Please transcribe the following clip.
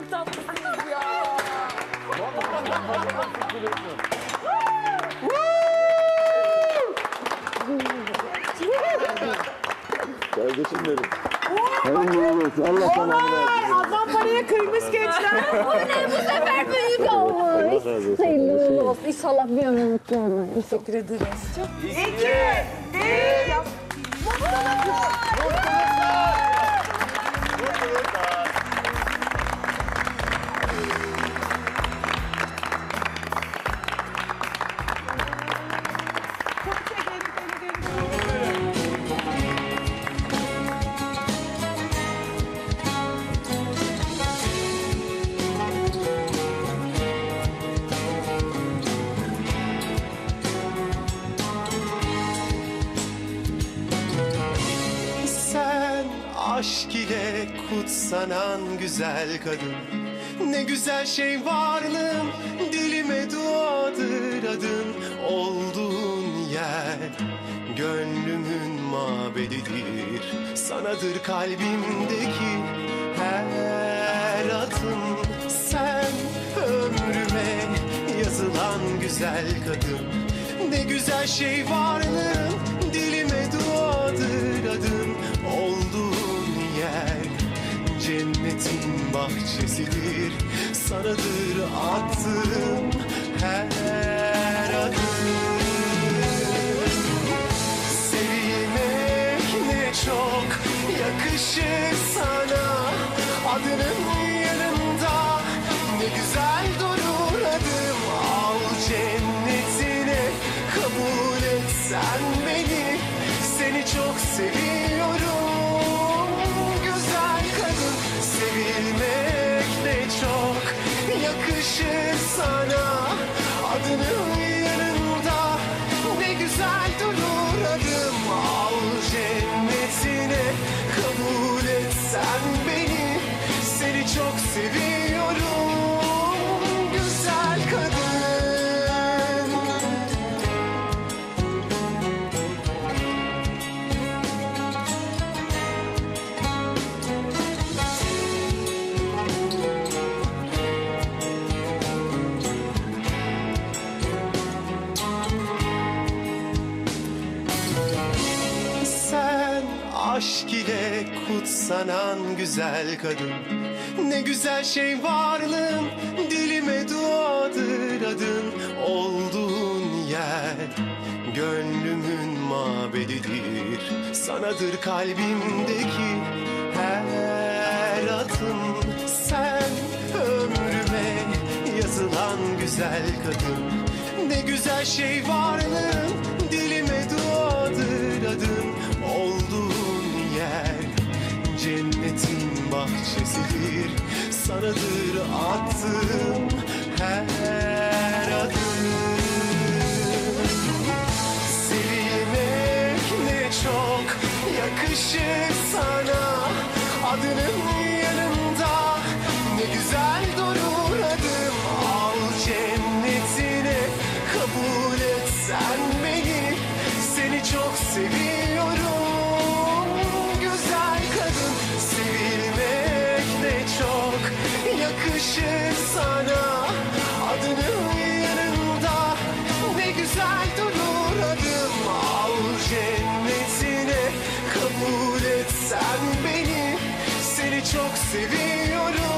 çok tatlısınız ya. Kardeşim benim. Hayırlı olsun. Allah sana versin. Adam paraya kıymış gençler. Bu sefer büyük olmuş. Hayırlı uğurlu olsun. İnşallah bir ömür mutlu olmayı. Teşekkür ederiz. İki, bir. Sen aşk ile kutsanan güzel kadın. Ne güzel şey varlığın dilime duadır adın. Olduğun yer gönlümün mabedidir. Sanadır kalbimdeki her adım Sen ömrüme yazılan güzel kadın. Ne güzel şey varlığın dilime duadır adın cennetin bahçesidir. Sanadır attığım her adım. Sevilmek ne çok yakışır sana. Adının yanında ne güzel durur adım. Al cennetine kabul et sen beni. Seni çok seviyorum Sevilmek aşk ile kutsanan güzel kadın. Ne güzel şey varlığın dilime duadır adın. Olduğun yer gönlümün mabedidir. Sanadır kalbimdeki her adım Sen ömrüme yazılan güzel kadın. Ne güzel şey varlığın cennetin bahçesidir Sanadır attığım her adım. Sevilmek ne çok yakışır sana. Adının çok seviyorum.